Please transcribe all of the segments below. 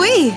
Oui,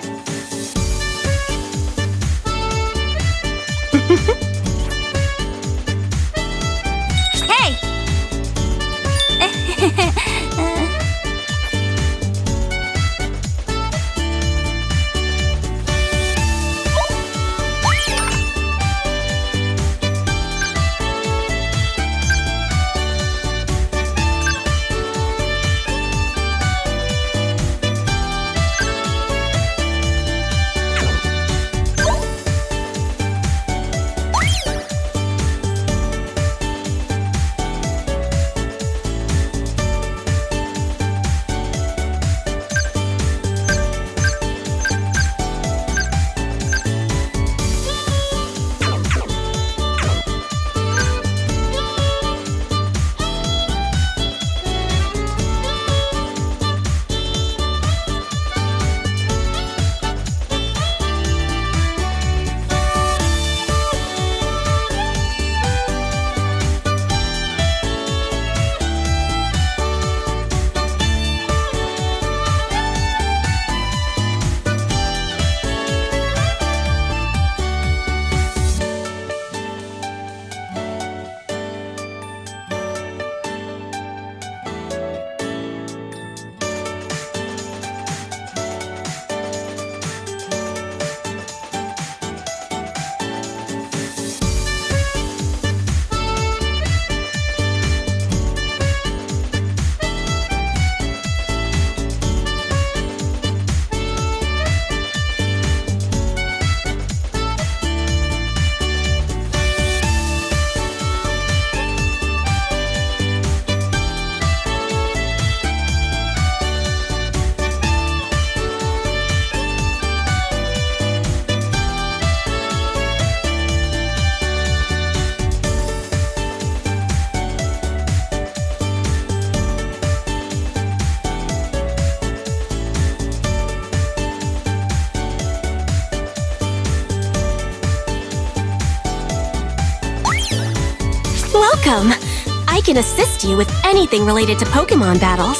can assist you with anything related to Pokemon battles.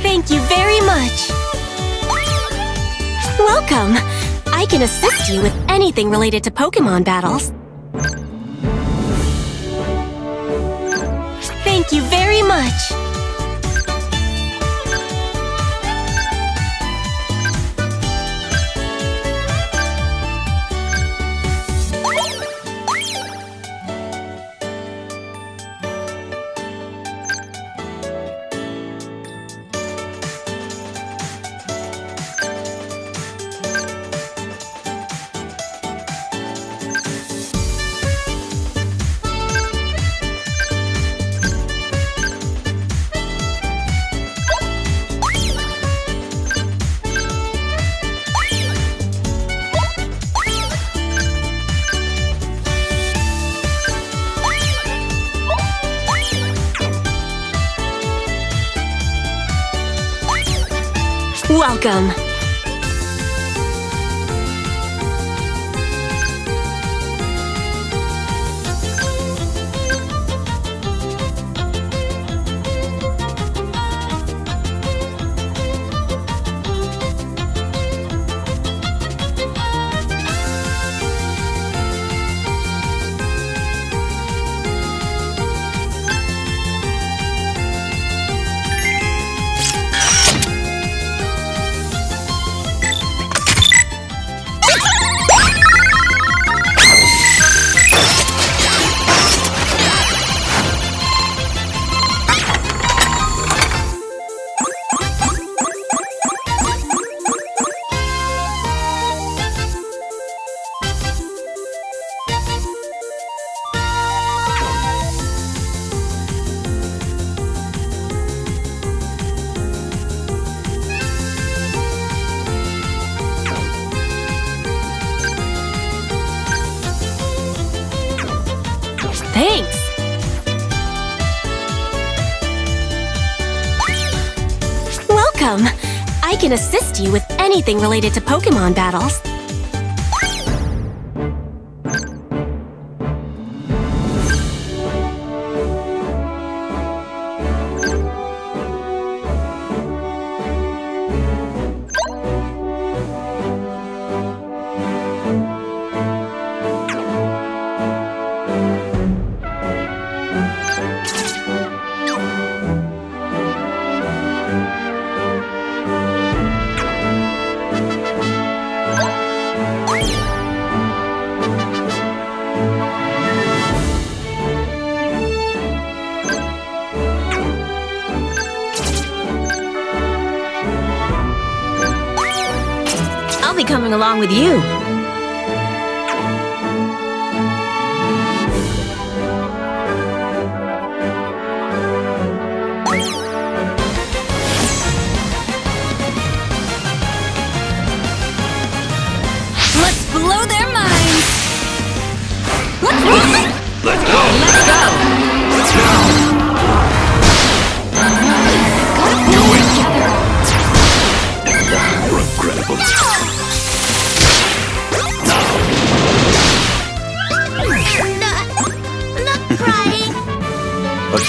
Thank you very much! Welcome! I can assist you with anything related to Pokemon battles. Thank you very much! Welcome. can assist you with anything related to Pokemon battles. with you?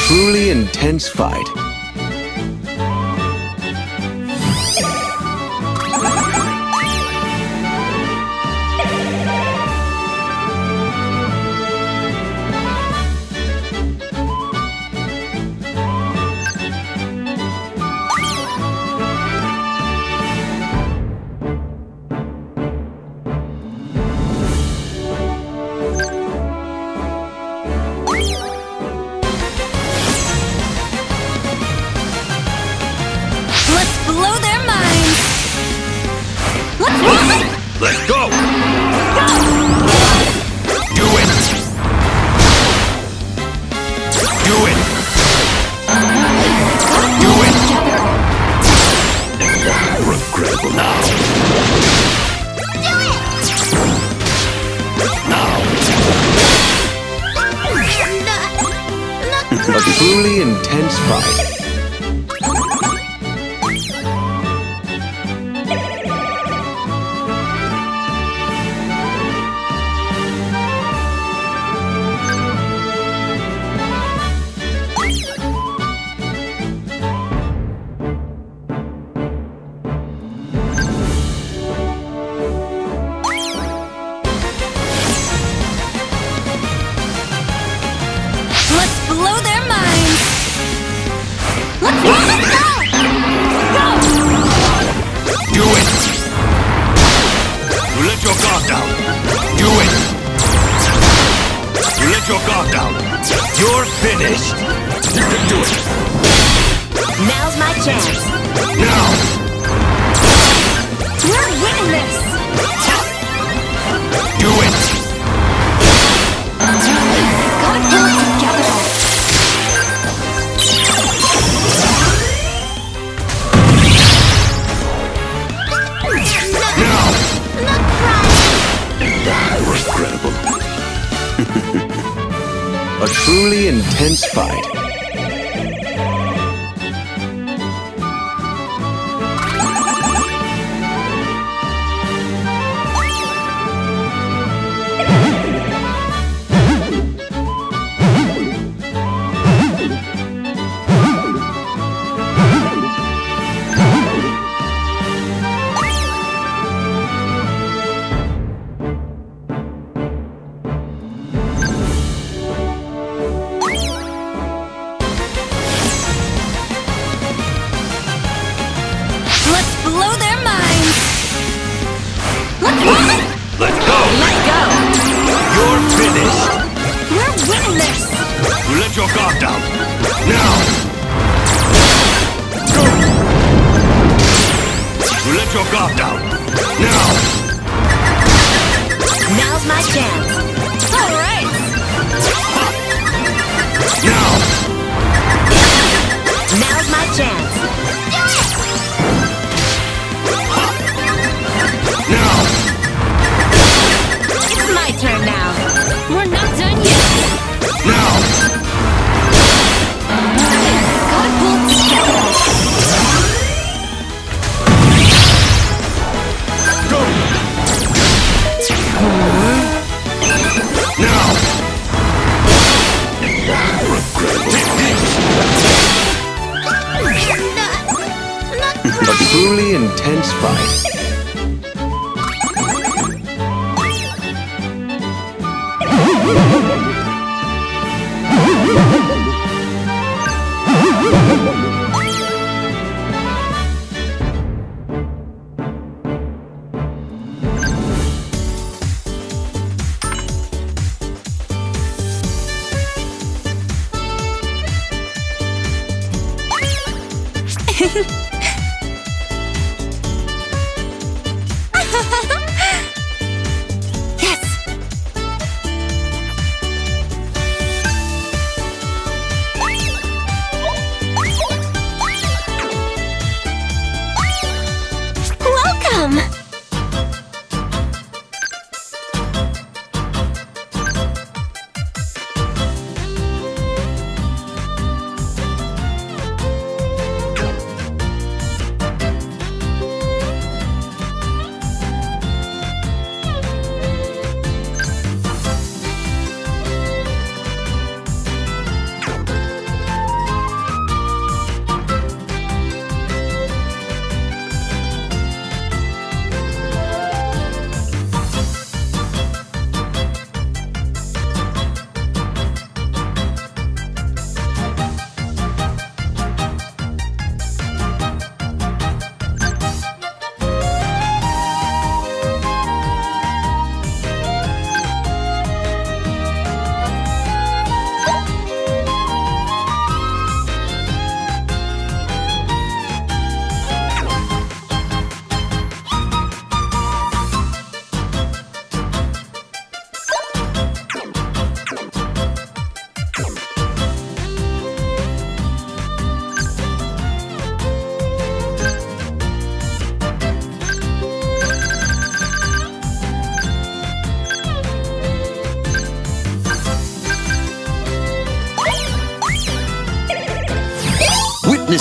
truly intense fight. truly intense fight. You're finished! You can do it! Now's my chance! satisfied.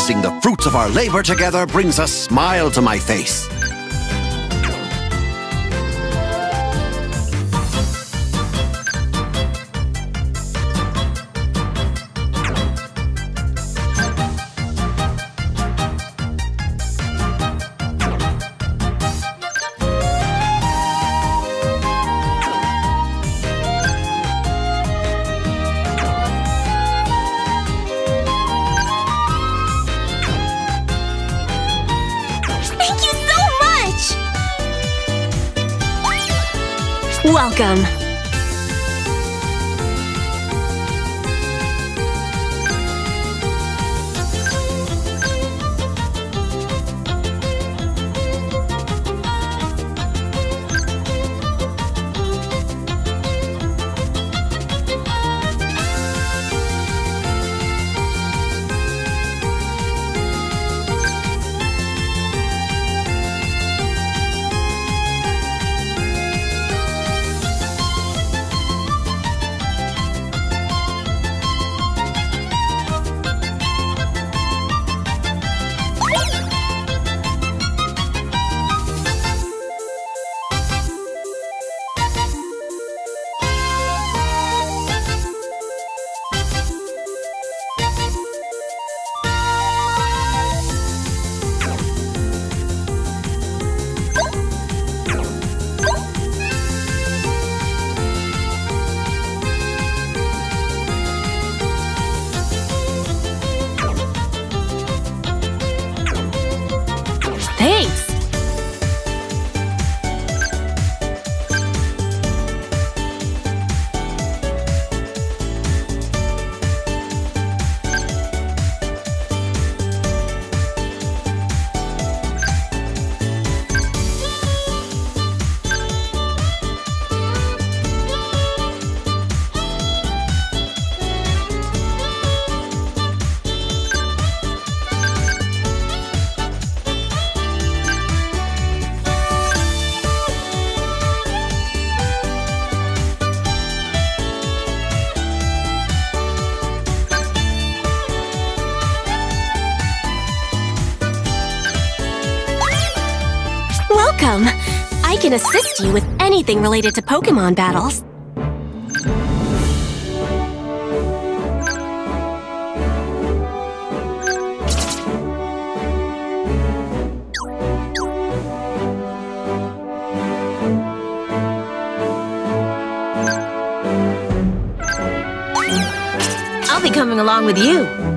harvesting the fruits of our labor together brings a smile to my face. Welcome. Can assist you with anything related to Pokemon battles. I'll be coming along with you.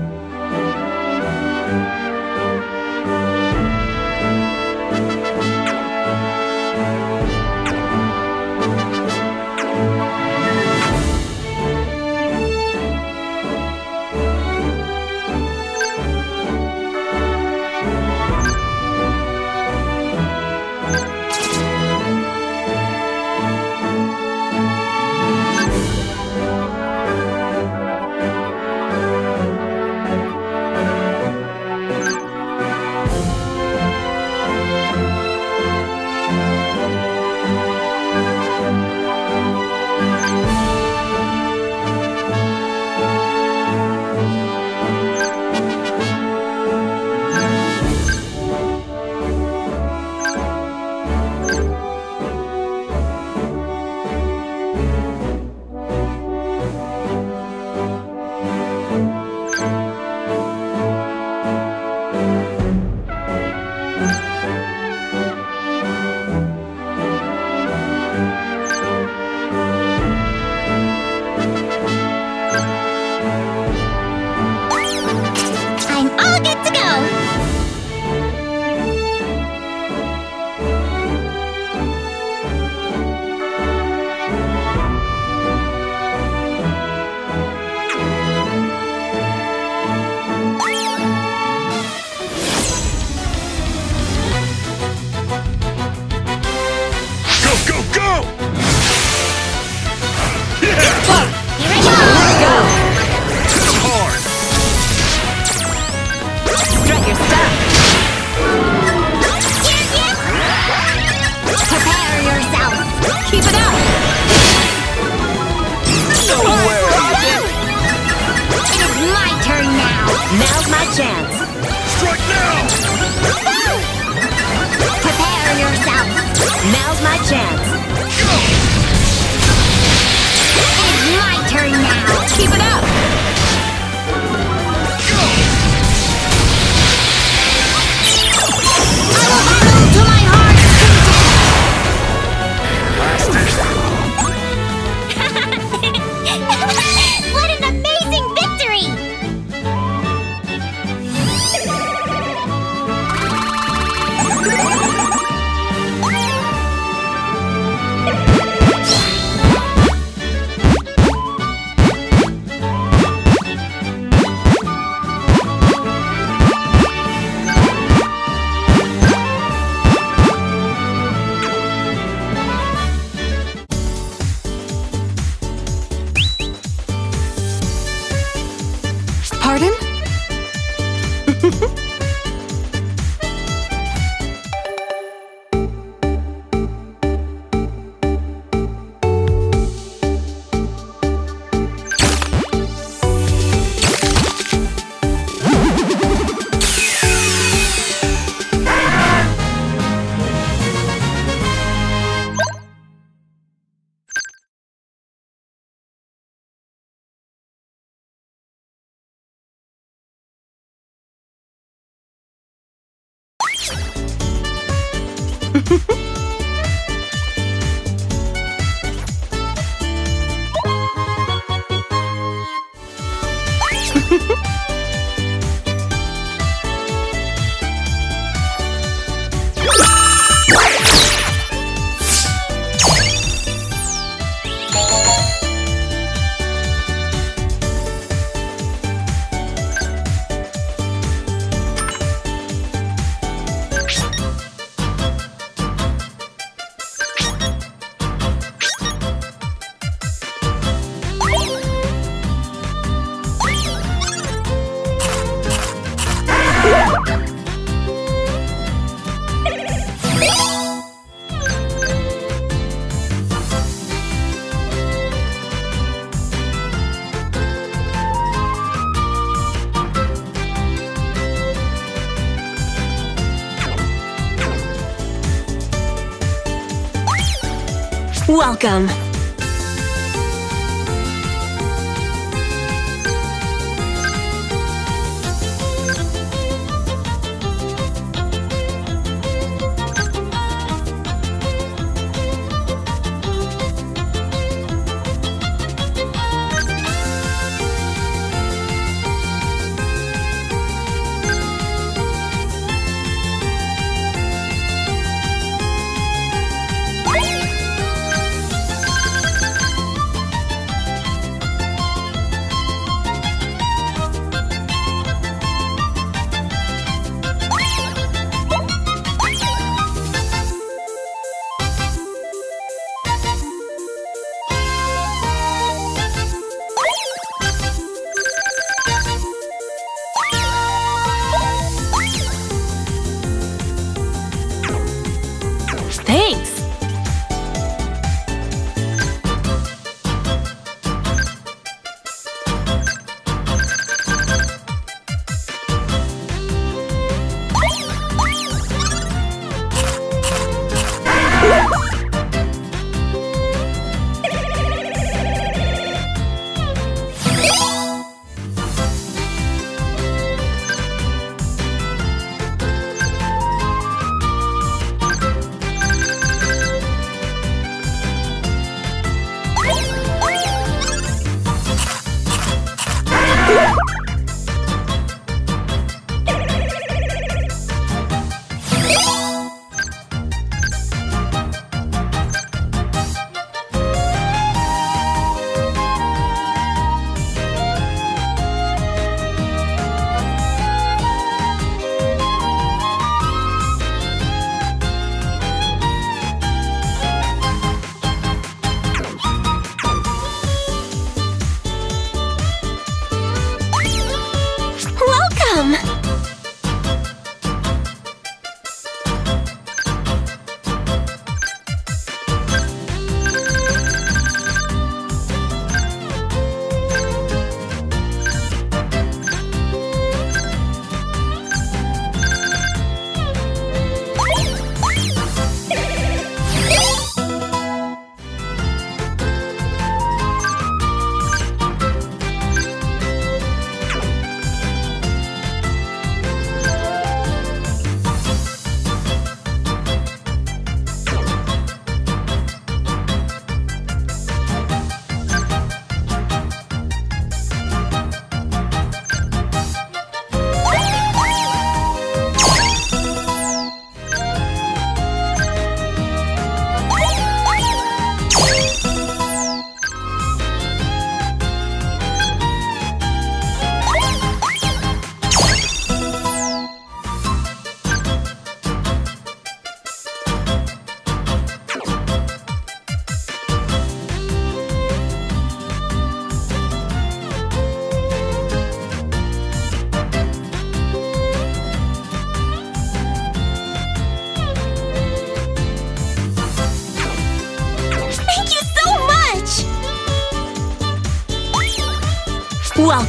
Go! Here I go. Your stuff. Prepare yourself. Keep it up. No way! It is my turn now. Now's my chance. Strike now! Prepare yourself. Now's my chance. Turn now. Keep it up. Welcome.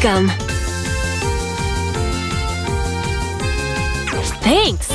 Welcome. Thanks.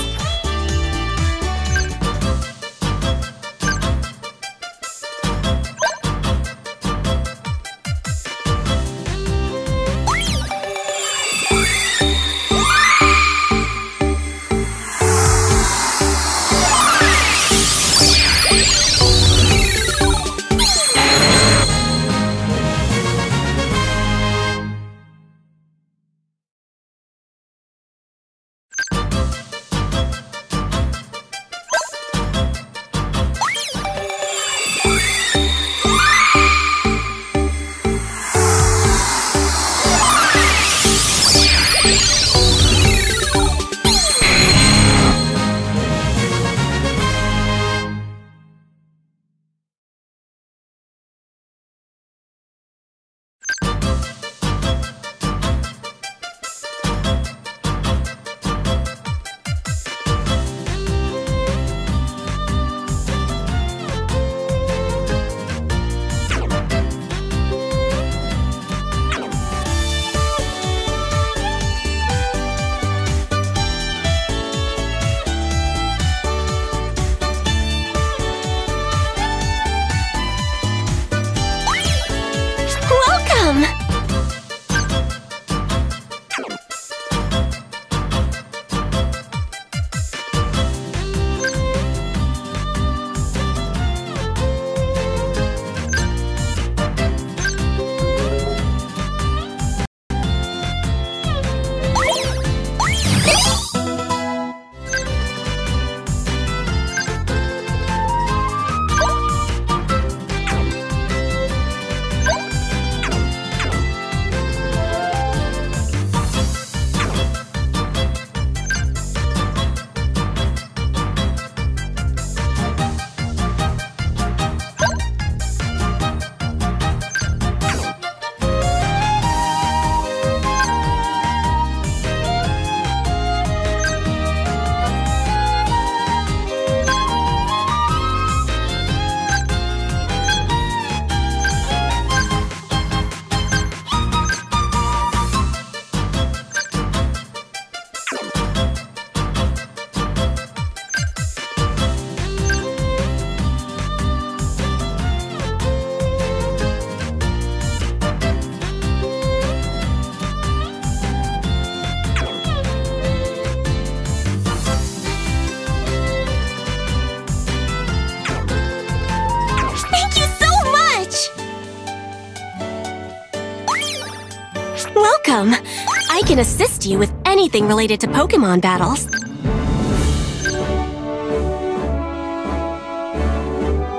Anything related to Pokemon battles.